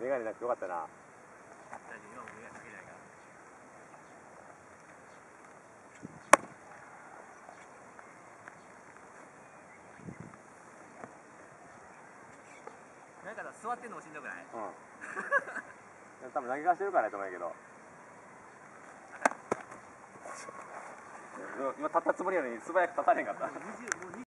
メガネなくてよかったな。なんか座ってんのもしんどくない？うん。多分投げ返してるからやと思うけど。今立ったつもりやのに素早く立たれへんかった。